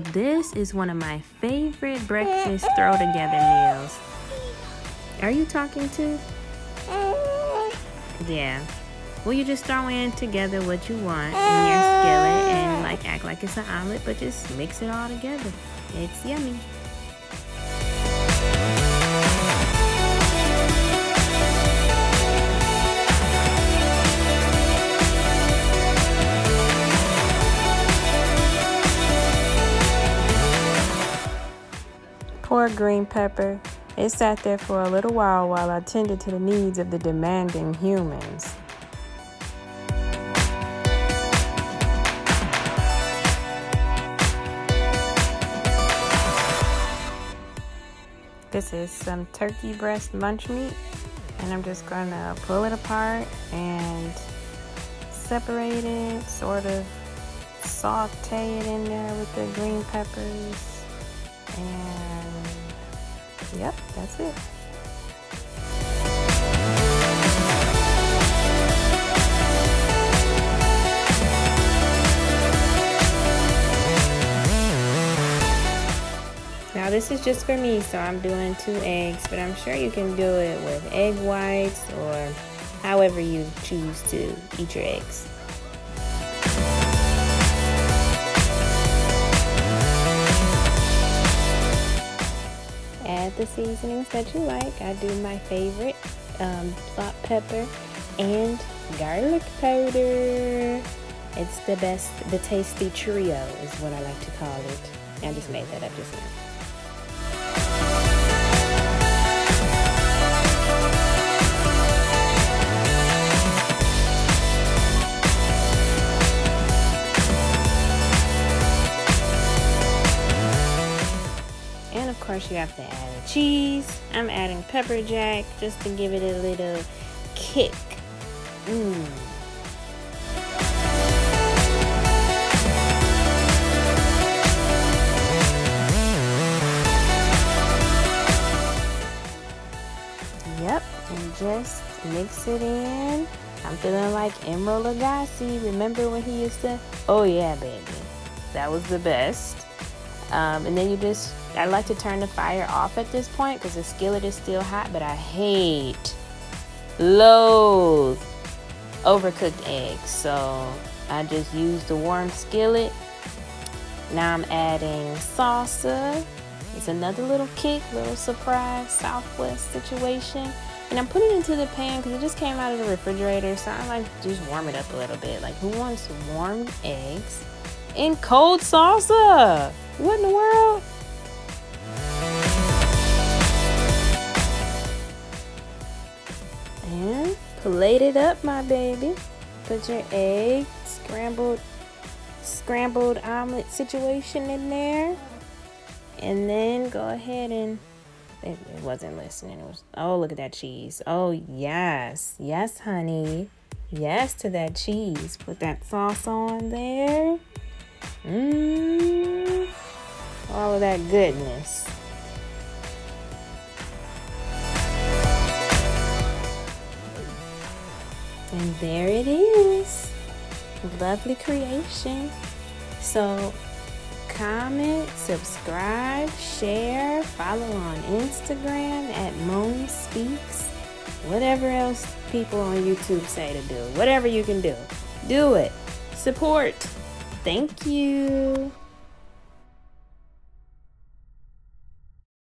This is one of my favorite breakfast throw together meals. Are you talking to? Yeah. Well, you just throw in together what you want in your skillet and like act like it's an omelet, but just mix it all together. It's yummy. Green pepper. It sat there for a little while while I tended to the needs of the demanding humans. This is some turkey breast munch meat and I'm just gonna pull it apart and separate it, sort of saute it in there with the green peppers and yep, that's it. Now this is just for me, so I'm doing two eggs, but I'm sure you can do it with egg whites or however you choose to eat your eggs. Add the seasonings that you like. I do my favorite, um, salt, pepper, and garlic powder. It's the best, the tasty trio is what I like to call it. I just made that up just now. You have to add cheese. I'm adding pepper jack just to give it a little kick. Mmm. Yep, and just mix it in. I'm feeling like Emeril Lagasse. Remember when he used to? Oh yeah, baby, that was the best. Um, and then you just, I like to turn the fire off at this point because the skillet is still hot, but I hate, loathe overcooked eggs. So I just use the warm skillet. Now I'm adding salsa. It's another little kick, little surprise Southwest situation. And I'm putting it into the pan because it just came out of the refrigerator. So I like to just warm it up a little bit. Like who wants warmed eggs in cold salsa? What in the world? And plate it up, my baby. Put your egg, scrambled, scrambled omelet situation in there. And then go ahead and it, it wasn't listening. It was oh look at that cheese. Oh yes, yes, honey. Yes to that cheese. Put that sauce on there. Mmm. All of that goodness. And there it is. Lovely creation. So comment, subscribe, share, follow on Instagram at Mone Speaks. Whatever else people on YouTube say to do. Whatever you can do. Do it. Support. Thank you.